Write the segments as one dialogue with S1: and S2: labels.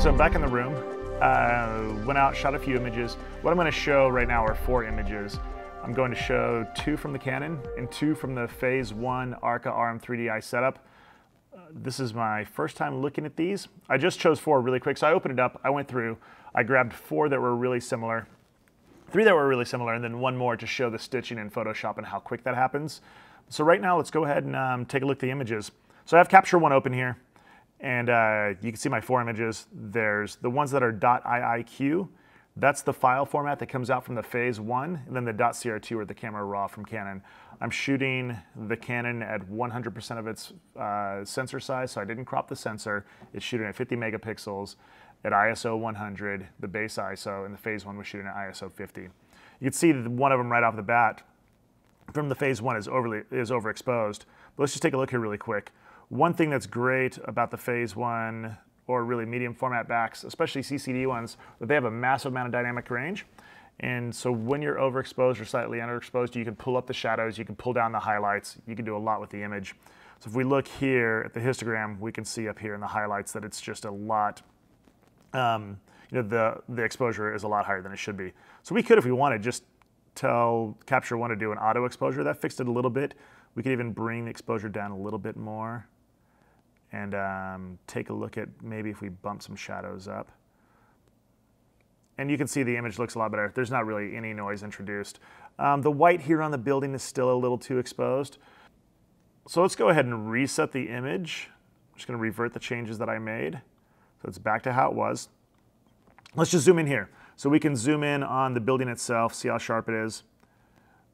S1: so I'm back in the room. Uh, went out, shot a few images. What I'm going to show right now are four images. I'm going to show two from the Canon and two from the Phase 1 Arca RM3DI setup. Uh, this is my first time looking at these. I just chose four really quick, so I opened it up, I went through, I grabbed four that were really similar, three that were really similar, and then one more to show the stitching in Photoshop and how quick that happens. So right now, let's go ahead and um, take a look at the images. So I have Capture One open here. And uh, you can see my four images. There's the ones that are .iiq. That's the file format that comes out from the phase one, and then the .cr2 or the camera raw from Canon. I'm shooting the Canon at 100% of its uh, sensor size, so I didn't crop the sensor. It's shooting at 50 megapixels at ISO 100, the base ISO, and the phase one was shooting at ISO 50. You can see one of them right off the bat from the phase one is overly is overexposed. But let's just take a look here really quick. One thing that's great about the phase one or really medium format backs, especially CCD ones, that they have a massive amount of dynamic range. And so when you're overexposed or slightly underexposed, you can pull up the shadows, you can pull down the highlights, you can do a lot with the image. So if we look here at the histogram, we can see up here in the highlights that it's just a lot, um, you know, the, the exposure is a lot higher than it should be. So we could, if we wanted, just tell Capture One to do an auto exposure. That fixed it a little bit. We could even bring the exposure down a little bit more and um, take a look at maybe if we bump some shadows up. And you can see the image looks a lot better. There's not really any noise introduced. Um, the white here on the building is still a little too exposed. So let's go ahead and reset the image. I'm just gonna revert the changes that I made. So it's back to how it was. Let's just zoom in here. So we can zoom in on the building itself, see how sharp it is.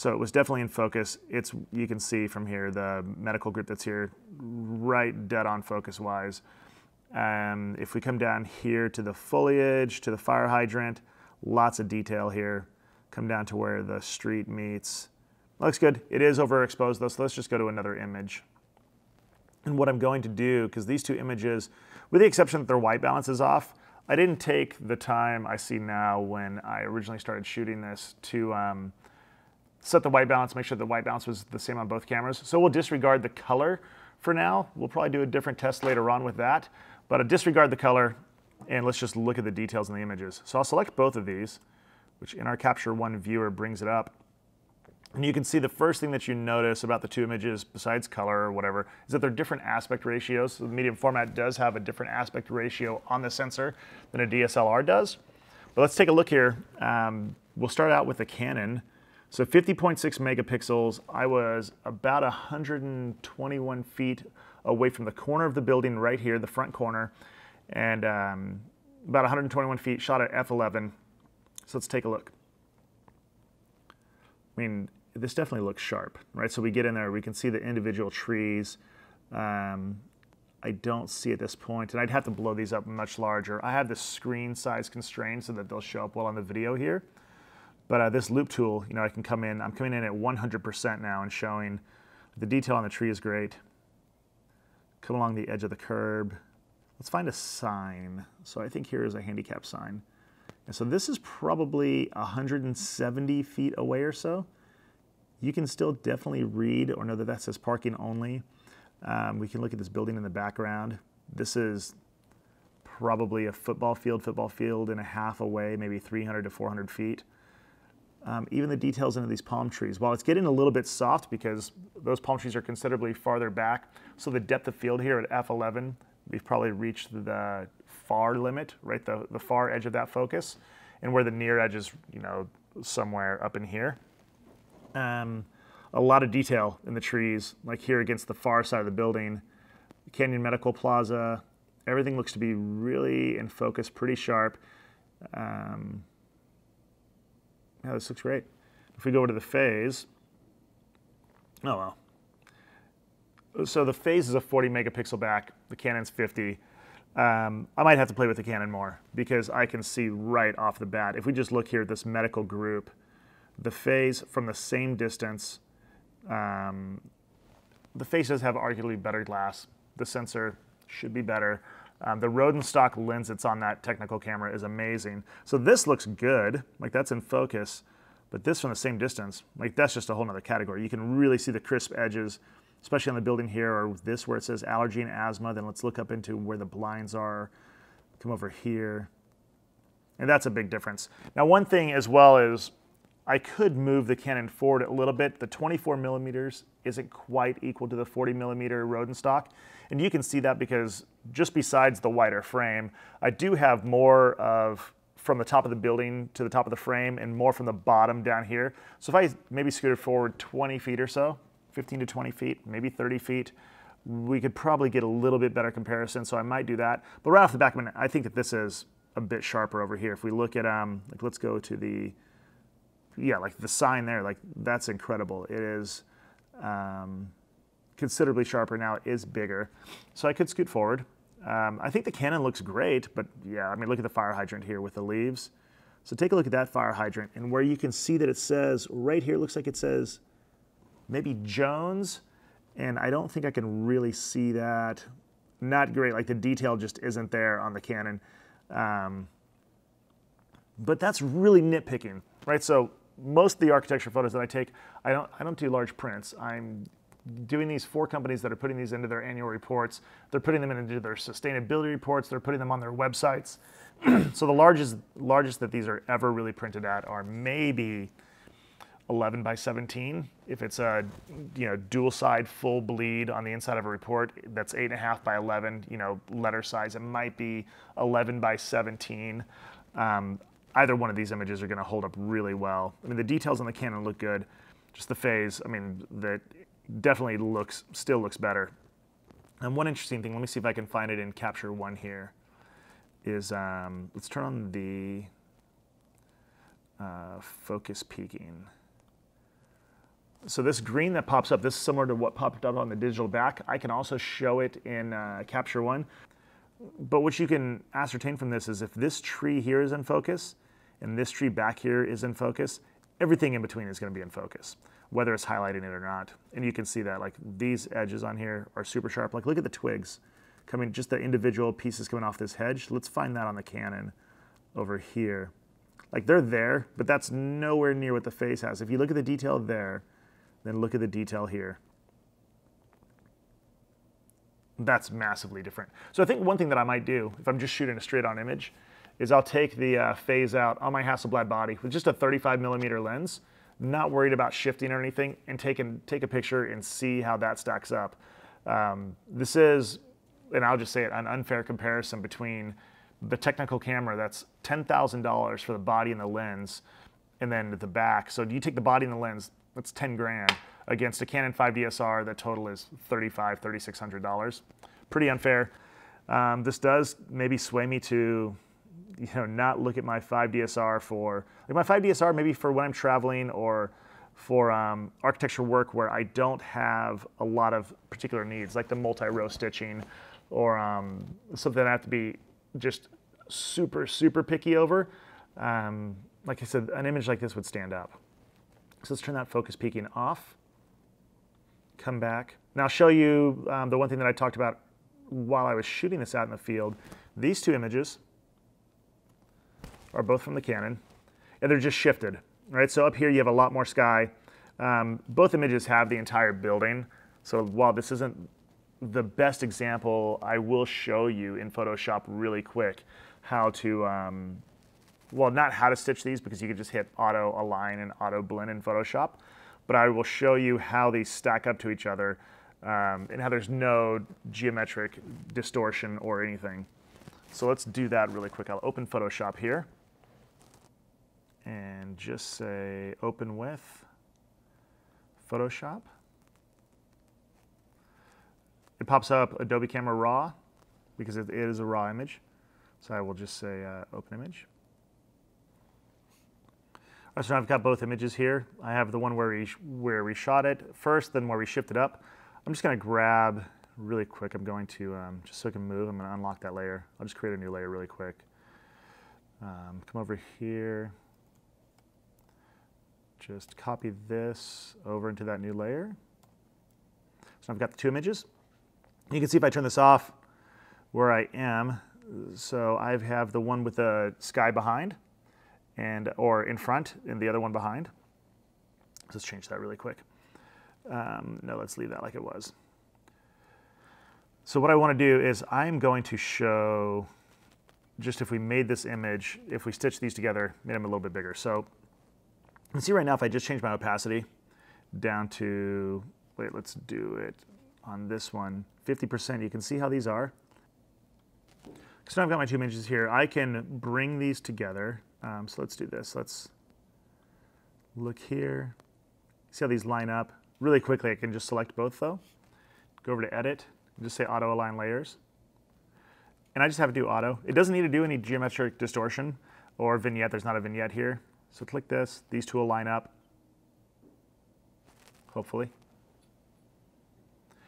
S1: So it was definitely in focus. It's you can see from here the medical group that's here, right dead on focus wise. Um, if we come down here to the foliage, to the fire hydrant, lots of detail here. Come down to where the street meets. Looks good. It is overexposed though, so let's just go to another image. And what I'm going to do, because these two images, with the exception that their white balance is off, I didn't take the time I see now when I originally started shooting this to um, set the white balance, make sure the white balance was the same on both cameras. So we'll disregard the color for now. We'll probably do a different test later on with that, but I'll disregard the color and let's just look at the details in the images. So I'll select both of these, which in our Capture One viewer brings it up. And you can see the first thing that you notice about the two images, besides color or whatever, is that they're different aspect ratios. So the medium format does have a different aspect ratio on the sensor than a DSLR does. But let's take a look here. Um, we'll start out with the Canon. So 50.6 megapixels, I was about 121 feet away from the corner of the building right here, the front corner, and um, about 121 feet, shot at f11. So let's take a look. I mean, this definitely looks sharp, right? So we get in there, we can see the individual trees. Um, I don't see at this point, and I'd have to blow these up much larger. I have the screen size constrained so that they'll show up well on the video here. But uh, this loupe tool, you know, I can come in, I'm coming in at 100% now and showing the detail on the tree is great. Come along the edge of the curb. Let's find a sign. So I think here is a handicap sign. And so this is probably 170 feet away or so. You can still definitely read or know that that says parking only. Um, we can look at this building in the background. This is probably a football field, football field and a half away, maybe 300 to 400 feet um, even the details into these palm trees. While it's getting a little bit soft because those palm trees are considerably farther back, so the depth of field here at f11, we've probably reached the far limit, right, the, the far edge of that focus, and where the near edge is, you know, somewhere up in here. Um, a lot of detail in the trees, like here against the far side of the building, Canyon Medical Plaza, everything looks to be really in focus, pretty sharp. Um, yeah, this looks great. If we go over to the phase, oh well. So the phase is a 40 megapixel back, the Canon's 50. Um, I might have to play with the Canon more because I can see right off the bat. If we just look here at this medical group, the phase from the same distance, um, the phase does have arguably better glass. The sensor should be better. Um, the Rodenstock lens that's on that technical camera is amazing. So this looks good, like that's in focus, but this from the same distance, like that's just a whole nother category. You can really see the crisp edges, especially on the building here or this where it says allergy and asthma. Then let's look up into where the blinds are. Come over here. And that's a big difference. Now, one thing as well is I could move the Canon forward a little bit. The 24 millimeters isn't quite equal to the 40 millimeter Rodenstock. And you can see that because just besides the wider frame, I do have more of from the top of the building to the top of the frame and more from the bottom down here. So if I maybe scooted forward 20 feet or so, 15 to 20 feet, maybe 30 feet, we could probably get a little bit better comparison. So I might do that. But right off the back, I think that this is a bit sharper over here. If we look at, um, like let's go to the, yeah, like the sign there, like that's incredible. It is um, considerably sharper now. It is bigger. So I could scoot forward. Um, I think the Canon looks great, but yeah, I mean, look at the fire hydrant here with the leaves. So take a look at that fire hydrant and where you can see that it says, right here, looks like it says maybe Jones. And I don't think I can really see that. Not great, like the detail just isn't there on the Canon. Um, but that's really nitpicking, right? So most of the architecture photos that I take, I don't, I don't do large prints. I'm doing these for companies that are putting these into their annual reports. They're putting them into their sustainability reports. They're putting them on their websites. so the largest, largest that these are ever really printed at are maybe 11 by 17. If it's a you know dual side full bleed on the inside of a report, that's eight and a half by 11. You know letter size, it might be 11 by 17. Um, either one of these images are going to hold up really well. I mean the details on the Canon look good. Just the phase, I mean that definitely looks still looks better. And one interesting thing, let me see if I can find it in Capture One here. Is um, let's turn on the uh, focus peaking. So this green that pops up, this is similar to what popped up on the digital back. I can also show it in uh, Capture One. But what you can ascertain from this is if this tree here is in focus and this tree back here is in focus, everything in between is going to be in focus, whether it's highlighting it or not. And you can see that like these edges on here are super sharp. Like look at the twigs coming, just the individual pieces coming off this hedge. Let's find that on the Canon over here. Like they're there, but that's nowhere near what the phase has. If you look at the detail there, then look at the detail here. That's massively different. So I think one thing that I might do, if I'm just shooting a straight on image, is I'll take the uh, phase out on my Hasselblad body with just a 35 millimeter lens, not worried about shifting or anything, and take, take a picture and see how that stacks up. Um, this is, and I'll just say it, an unfair comparison between the technical camera that's $10,000 for the body and the lens, and then the back. So you take the body and the lens, that's 10 grand against a Canon 5 DSR the total is 35, $3,600. Pretty unfair. Um, this does maybe sway me to, you know, not look at my 5 DSR for, like my 5 DSR maybe for when I'm traveling or for um, architecture work where I don't have a lot of particular needs, like the multi-row stitching or um, something I have to be just super, super picky over. Um, like I said, an image like this would stand up. So let's turn that focus peaking off. Come back. Now I'll show you um, the one thing that I talked about while I was shooting this out in the field. These two images are both from the Canon, and they're just shifted, right? So up here you have a lot more sky. Um, both images have the entire building. So while this isn't the best example, I will show you in Photoshop really quick how to um, well, not how to stitch these because you can just hit auto align and auto blend in Photoshop, but I will show you how these stack up to each other um, and how there's no geometric distortion or anything. So let's do that really quick. I'll open Photoshop here and just say open with Photoshop. It pops up Adobe Camera Raw because it is a raw image. So I will just say uh, open image. So I've got both images here. I have the one where we, where we shot it first, then where we shifted up. I'm just gonna grab really quick. I'm going to, um, just so I can move, I'm gonna unlock that layer. I'll just create a new layer really quick. Um, come over here. Just copy this over into that new layer. So I've got the two images. You can see if I turn this off where I am. So I have the one with the sky behind and or in front and the other one behind. Let's change that really quick. Um, no, let's leave that like it was. So what I want to do is I'm going to show just if we made this image, if we stitch these together, made them a little bit bigger. So you can see right now if I just change my opacity down to, wait, let's do it on this one, 50%, you can see how these are. So now I've got my two images here. I can bring these together. Um, so let's do this. Let's look here. See how these line up? Really quickly, I can just select both though. Go over to Edit, and just say Auto Align Layers. And I just have to do Auto. It doesn't need to do any geometric distortion or vignette. There's not a vignette here. So click this. These two will line up, hopefully.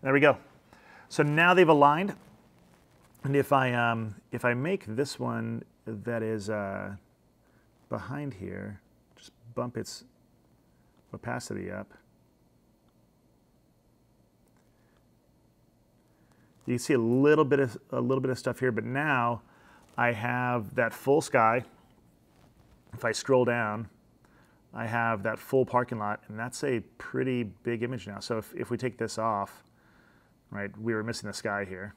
S1: And there we go. So now they've aligned. And if I, um, if I make this one that is uh, behind here, just bump its opacity up. You can see a little bit of a little bit of stuff here, but now I have that full sky. If I scroll down, I have that full parking lot, and that's a pretty big image now. So if, if we take this off, right, we were missing the sky here.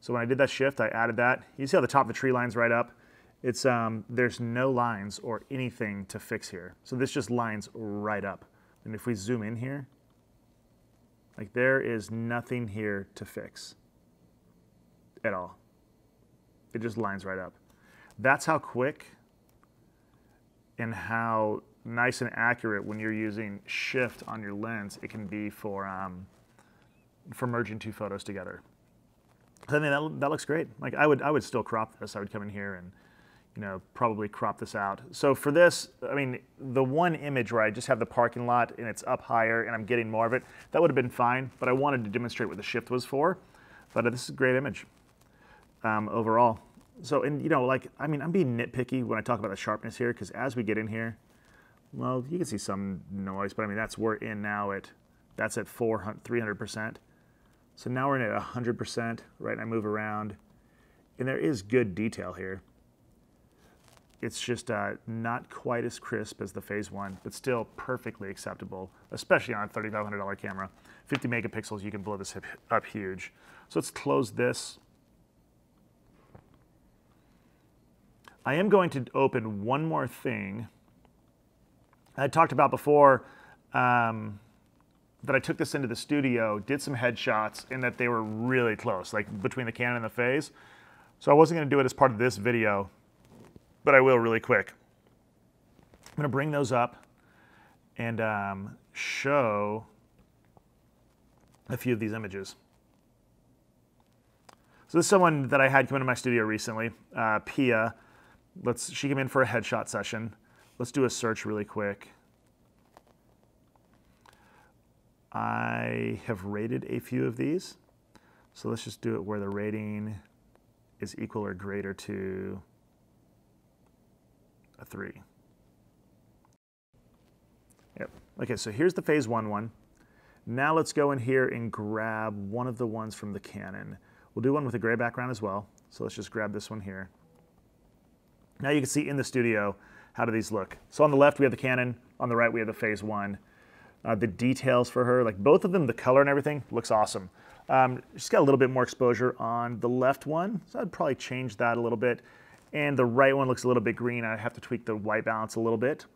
S1: So when I did that shift, I added that. You see how the top of the tree lines right up? It's, um, there's no lines or anything to fix here. So this just lines right up. And if we zoom in here, like there is nothing here to fix at all. It just lines right up. That's how quick and how nice and accurate when you're using shift on your lens it can be for, um, for merging two photos together. I think that, that looks great. Like I would, I would still crop this. I would come in here and you know, probably crop this out. So for this, I mean, the one image where I just have the parking lot and it's up higher and I'm getting more of it, that would have been fine, but I wanted to demonstrate what the shift was for. But uh, this is a great image um, overall. So, and you know, like, I mean, I'm being nitpicky when I talk about the sharpness here, because as we get in here, well, you can see some noise, but I mean, that's, we're in now at, that's at 400, 300%. So now we're in at 100%, right? And I move around, and there is good detail here. It's just uh, not quite as crisp as the Phase 1, but still perfectly acceptable, especially on a $3,500 camera. 50 megapixels, you can blow this up huge. So let's close this. I am going to open one more thing. I talked about before um, that I took this into the studio, did some headshots, and that they were really close, like between the Canon and the Phase. So I wasn't going to do it as part of this video, but I will really quick. I'm going to bring those up and um, show a few of these images. So this is someone that I had come into my studio recently, uh, Pia. Let's, she came in for a headshot session. Let's do a search really quick. I have rated a few of these. So let's just do it where the rating is equal or greater to a 3. Yep. Okay, so here's the phase 1 one. Now let's go in here and grab one of the ones from the Canon. We'll do one with a gray background as well. So let's just grab this one here. Now you can see in the studio, how do these look? So on the left, we have the Canon. On the right, we have the phase 1. Uh, the details for her, like both of them, the color and everything, looks awesome. Um, she's got a little bit more exposure on the left one, so I'd probably change that a little bit. And the right one looks a little bit green. I have to tweak the white balance a little bit.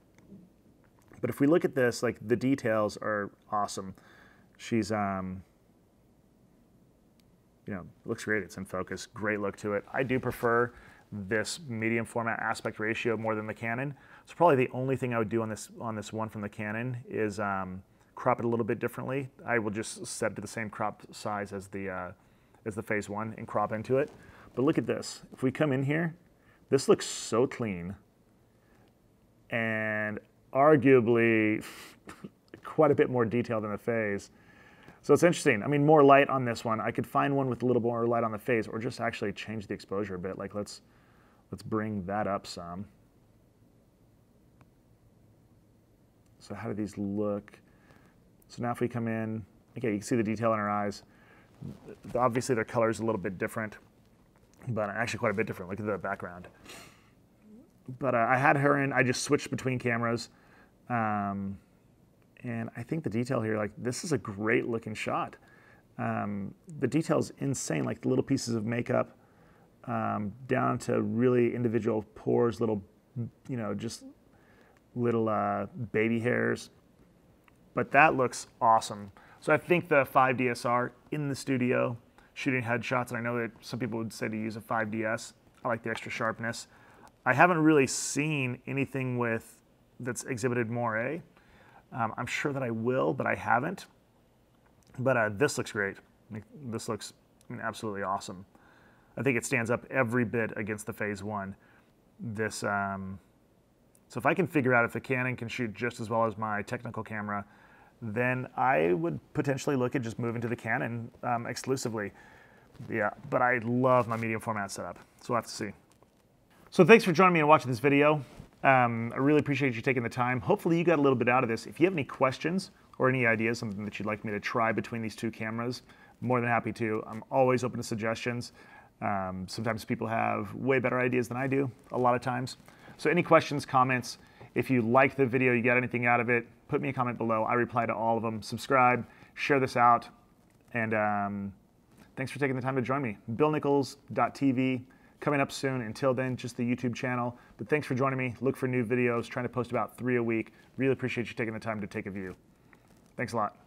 S1: But if we look at this, like the details are awesome. She's, um, you know, looks great. It's in focus, great look to it. I do prefer this medium format aspect ratio more than the Canon. So probably the only thing I would do on this on this one from the Canon is um, crop it a little bit differently. I will just set it to the same crop size as the uh, as the Phase One and crop into it. But look at this. If we come in here this looks so clean and arguably quite a bit more detail than the phase. So it's interesting. I mean, more light on this one. I could find one with a little more light on the phase or just actually change the exposure a bit. Like let's, let's bring that up some. So how do these look? So now if we come in, okay, you can see the detail in our eyes. Obviously their color is a little bit different but actually quite a bit different. Look at the background. But uh, I had her in. I just switched between cameras, um, and I think the detail here, like this is a great looking shot. Um, the detail is insane. Like the little pieces of makeup, um, down to really individual pores, little, you know, just little uh, baby hairs. But that looks awesome. So I think the 5DSR in the studio shooting headshots, and I know that some people would say to use a 5DS. I like the extra sharpness. I haven't really seen anything with that's exhibited moire. Um, I'm sure that I will, but I haven't. But uh, this looks great. This looks I mean, absolutely awesome. I think it stands up every bit against the Phase One. This, um, so if I can figure out if the Canon can shoot just as well as my technical camera, then I would potentially look at just moving to the Canon um, exclusively. Yeah, but I love my medium format setup, so we'll have to see. So thanks for joining me and watching this video. Um, I really appreciate you taking the time. Hopefully you got a little bit out of this. If you have any questions or any ideas, something that you'd like me to try between these two cameras, more than happy to. I'm always open to suggestions. Um, sometimes people have way better ideas than I do, a lot of times. So any questions, comments, if you like the video, you got anything out of it, put me a comment below. I reply to all of them. Subscribe, share this out, and um, thanks for taking the time to join me. BillNichols.tv coming up soon. Until then, just the YouTube channel. But thanks for joining me. Look for new videos, trying to post about three a week. Really appreciate you taking the time to take a view. Thanks a lot.